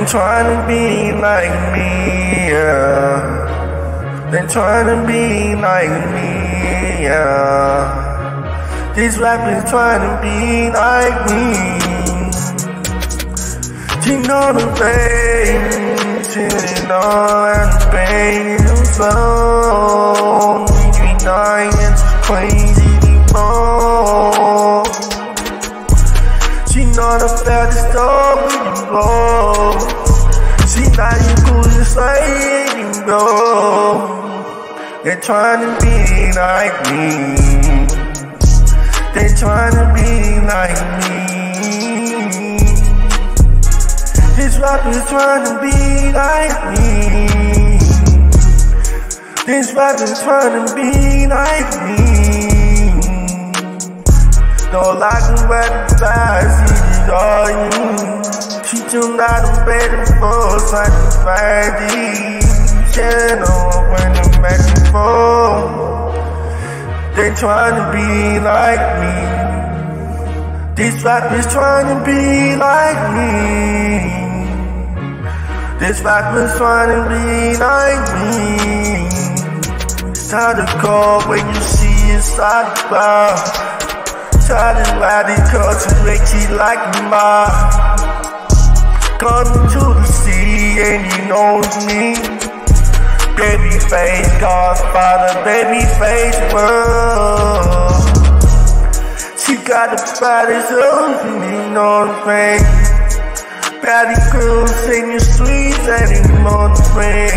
They to be like me, yeah. They to be like me, yeah. These rappers to be like me. She know the pain, she know the pain is slow. We dying, crazy anymore. She know the fattest dog when you blow. Just like you go. They're trying to be like me. They're trying to be like me. This rapper's trying to be like me. This rapper's trying to be like me. No like the weather fast, it's all you. She too not a better force like the Friday. Channel when I'm back and forth. They trying to be like me. This rapper's trying to be like me. This rapper's trying to be like me. It's time to call when you see inside the bar. Try to ride it cause you make it like my Coming to the city and he knows me Baby face, Godfather, baby face world She got the baddest of me, know the pain Patty girls in your streets and he know pain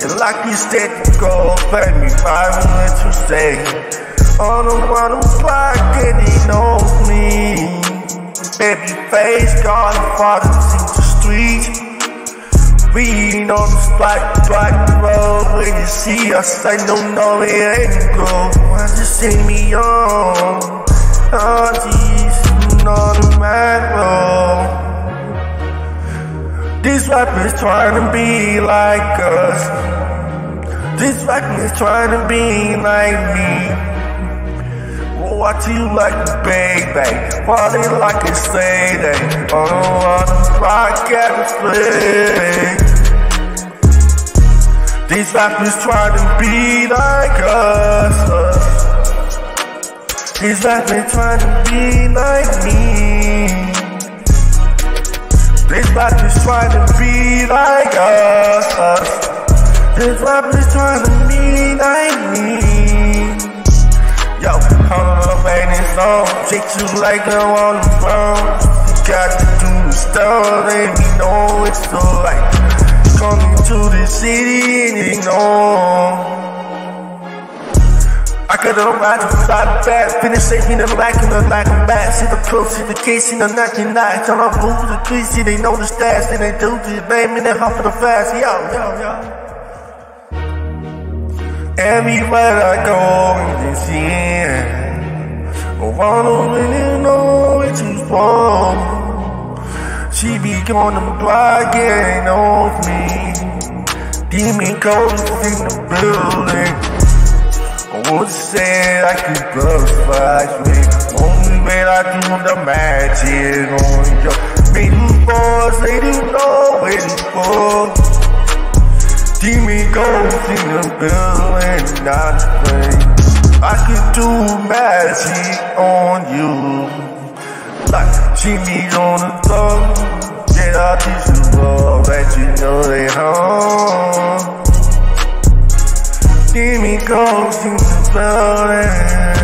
And like you said, you go, baby, five minutes to stay on the bottom and he knows me. Baby face, Godfather, see the street. Reading on the spot, black road. When you see us, I don't know it ain't go. Why just see me on? Oh, geez, on the macro. This rapper's trying to be like us. This rapper's trying to be like me. What you like to baby? They like say they on the rock flame? These rappers try to be like us. These rappers try to be like me. These rappers try to be like us. These rappers try to it song? You like I on the phone. Got to do the stuff, let me know it's so right. Coming to the city and they know. I could have ride to side back, finish in the back and the back and back. See the close, see the case in the 99. Turn on move the trees, see they know the stats, and they do the name in the hump of the fast. Yo, yo, yo. Everywhere I go, this year, I wanna really know what you want. She be on the block, getting off me. Demon ghosts in the building. I would say I could bust flash me. Only when I do the magic on you. Many boys, they do know what it's for. Demon ghosts in the building, not play. Could do magic on you. Like Jimmy on the floor. Get out this love that you know they home. Demon ghosts in the building.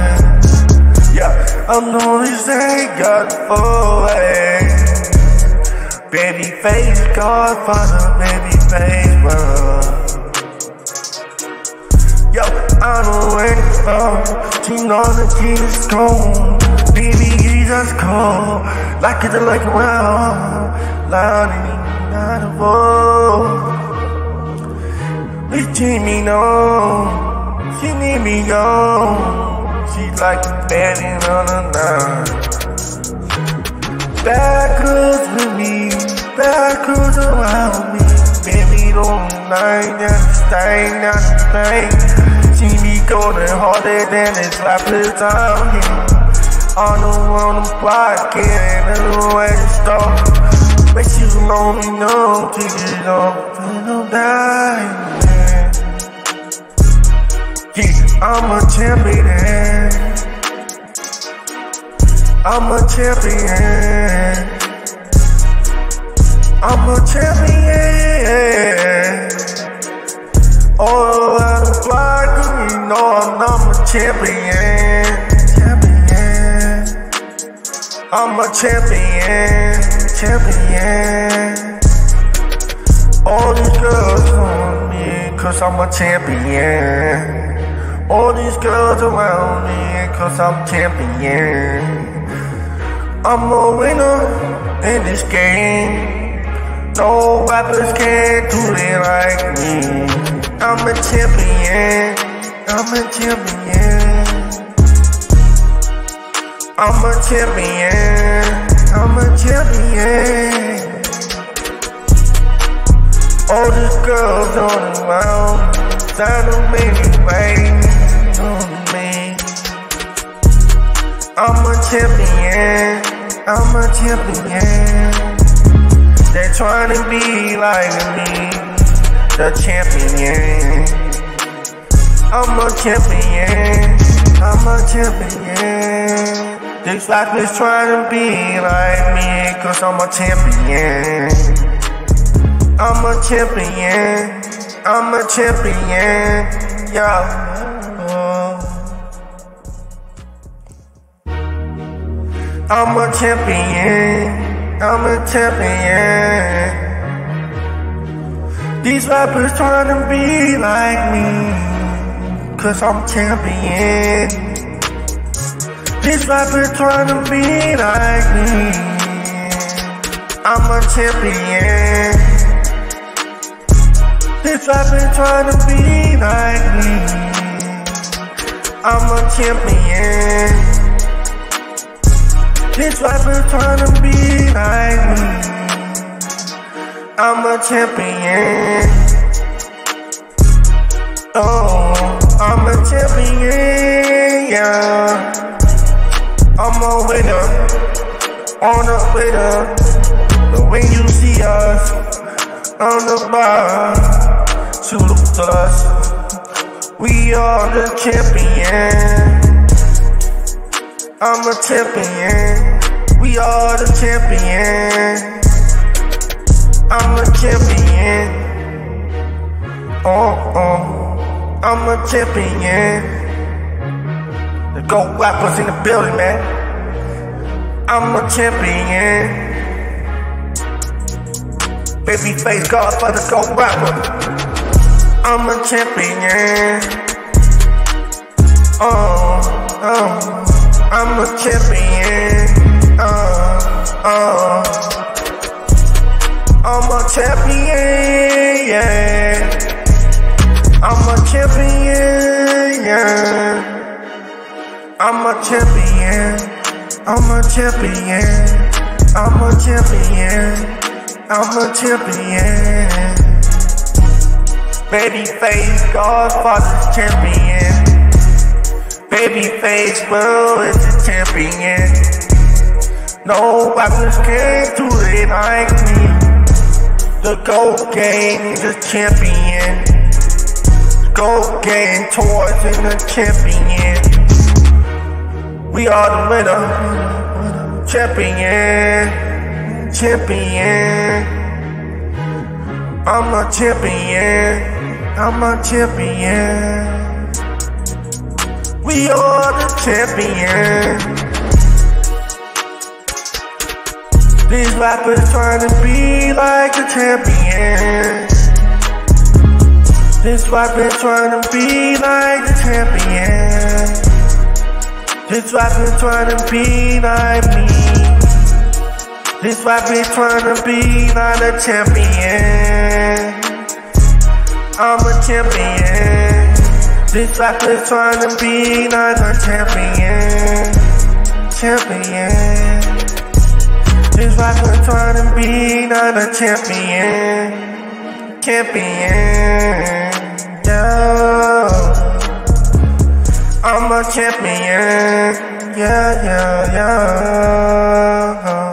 Yeah, I know this ain't got away. Baby face, Godfather, baby face, bro. Know the key is gone. Baby, he just call. Like it's like a wow. Loud and inaudible. This Jimmy know. She need me yo. She like betting on a. Bad girls with me, girls around me. Baby, don't mind that stain, See me going harder than this rappers out here. On the one I'm blocking, and the way to stop. Bet you lonely, no, take it off, no dying. Yeah, I'm a champion. I'm a champion. I'm a champion. Know I'm, I'm a champion. Champion. I'm a champion. Champion. All these girls on me, cause I'm a champion. All these girls around me, cause I'm a champion. I'm a winner in this game. No rappers can do it like me. I'm a champion. I'm a champion. I'm a champion. I'm a champion. All these girls on around, trying to make me wait. I'm a champion, I'm a champion. They're trying to be like me, the champion. I'm a champion, I'm a champion. Life is trying to be like me, cause I'm a champion. I'm a champion, I'm a champion, yeah. I'm a champion. I'm a champion. These rappers trying to be like me. Cause I'm champion. These rappers trying to be like me. I'm a champion. This rapper trying to be like me. I'm a champion. This rapper trying to be like me. I'm a champion. Oh, I'm a champion, yeah. I'm a winner, on a winner. But when you see us on the bar, salute to us. We are the champion. I'm a champion. We are the champion. I'm a champion. Oh, oh. I'm a champion. The GOAT rappers in the building, man. I'm a champion. baby Babyface Godfather, GOAT rapper. I'm a champion. Oh, oh. I'm a champion. Uh, uh. I'm a champion, yeah. I'm a champion, yeah. I'm a champion. I'm a champion. I'm a champion. I'm a champion. Babyface, Godfather's champion. Babyface world is the champion. No rappers can do it like me. The GOAT game is the champion. GOAT game towards in the champion. We are the winner. Champion. Champion. I'm a champion. I'm a champion. We are the champion. These rappers trying to be like the champion. This rapper trying to be like the champion. This rapper trying to be like me. This rapper trying to be like a champion. I'm a champion. This life is trying to be like a champion, champion. This is trying to be like a champion, champion. Yeah, I'm a champion. Yeah, yeah, yeah.